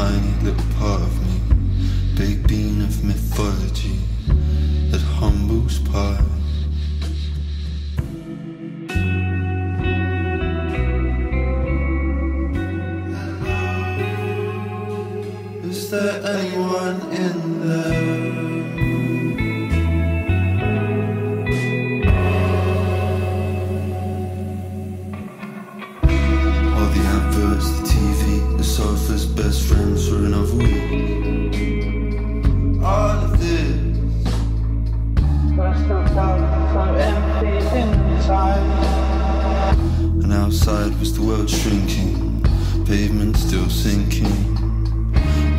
tiny little part of me, big bean of mythology Is there anyone in there? Outside was the world shrinking, pavement still sinking.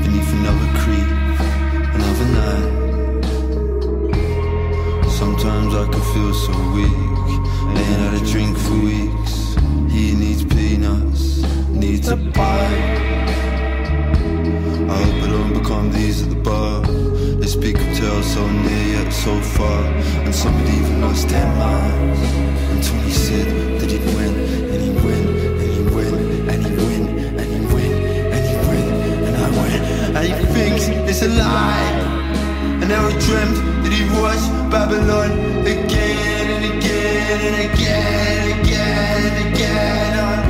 Beneath another creep, another night. Sometimes I can feel so weak, ain't had a drink for weeks. He needs peanuts, needs a bite. I hope I don't become these at the bar. They speak of tales so near yet so far, and somebody even lost their minds. Until he said that he'd win, He dreamt that he'd watch Babylon again and again and again and again and again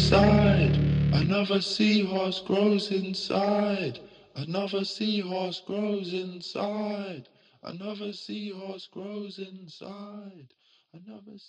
inside. Another seahorse grows inside. Another seahorse grows inside. Another seahorse grows inside. Another.